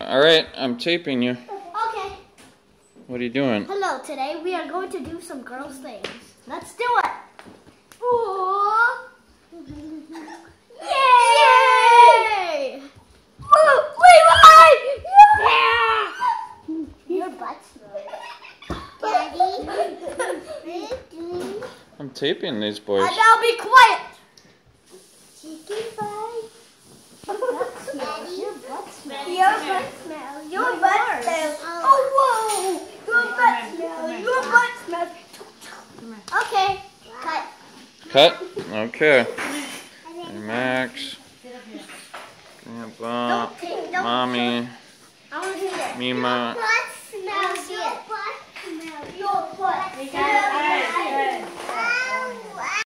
All right, I'm taping you. Okay. What are you doing? Hello, today we are going to do some girls' things. Let's do it! Ooh. Yay! Woo! Yeah! Your butt Daddy. I'm taping these boys. And now be quiet! Your butt smells. Your butt smell. Your butt smells. Oh, whoa. Your butt smells. Your butt smells. Okay, cut. Cut? Okay. Hey, Max. Grandpa. Don't take, don't. Mommy. I want to see it. Mima.